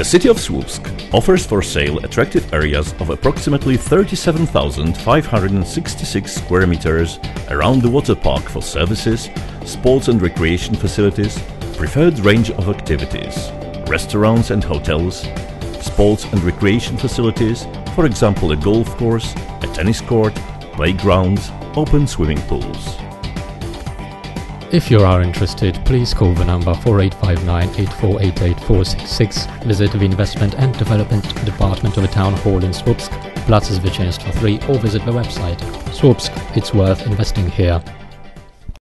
The city of Słupsk offers for sale attractive areas of approximately 37,566 square meters around the water park for services, sports and recreation facilities, preferred range of activities, restaurants and hotels, sports and recreation facilities, for example a golf course, a tennis court, playgrounds, open swimming pools. If you are interested, please call the number 4859 visit the Investment and Development Department of the Town Hall in Słupsk, Plac Zwycięstwa 3 or visit the website. Słupsk, it's worth investing here.